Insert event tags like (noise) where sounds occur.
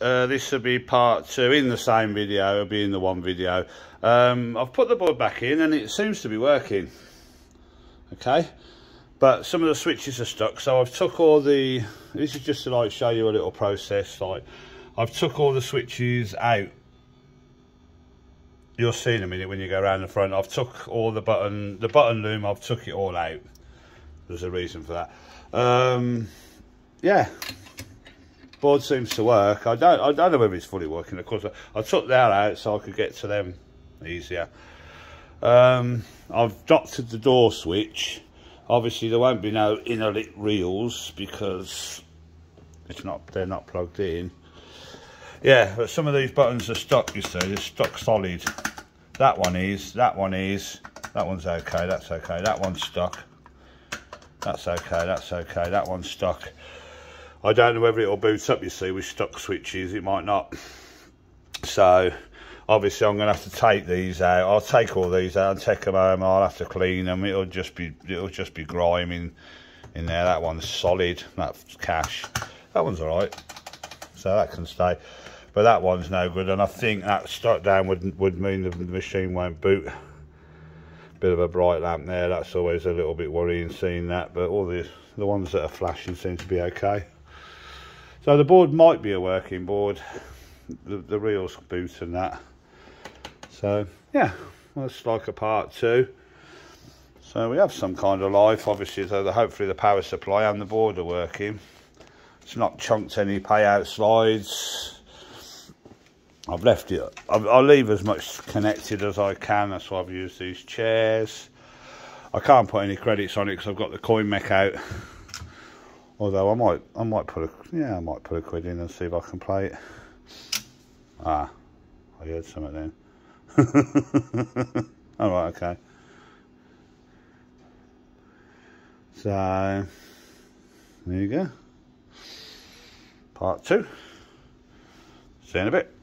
Uh, this will be part two in the same video. It'll be in the one video. Um, I've put the board back in and it seems to be working. Okay. But some of the switches are stuck. So I've took all the... This is just to like show you a little process. Like I've took all the switches out. You'll see in a minute when you go around the front. I've took all the button... The button loom, I've took it all out. There's a reason for that. Um, yeah board seems to work. I don't I don't know whether it's fully working. Of course, I, I took that out so I could get to them easier. Um, I've doctored the door switch. Obviously, there won't be no inner lit reels because it's not they're not plugged in. Yeah, but some of these buttons are stuck. You see, they're stuck solid. That one is. That one is. That one's okay. That's okay. That one's stuck. That's okay. That's okay. That one's stuck. I don't know whether it'll boot up, you see, with stock switches. It might not. So, obviously, I'm going to have to take these out. I'll take all these out and take them home. I'll have to clean them. It'll just be, it'll just be grime in there. That one's solid. That's cash. That one's all right. So that can stay. But that one's no good. And I think that stuck down would, would mean the machine won't boot bit of a bright lamp there that's always a little bit worrying seeing that but all the the ones that are flashing seem to be okay so the board might be a working board, the, the reels boot and that. So yeah, that's like a part two. So we have some kind of life, obviously, so the, hopefully the power supply and the board are working. It's not chunked any payout slides. I've left it, I'll leave as much connected as I can, that's why I've used these chairs. I can't put any credits on it because I've got the coin mech out. Although I might, I might put a, yeah, I might put a quid in and see if I can play it. Ah, I heard something then. (laughs) All right, okay. So, there you go. Part two. See you in a bit.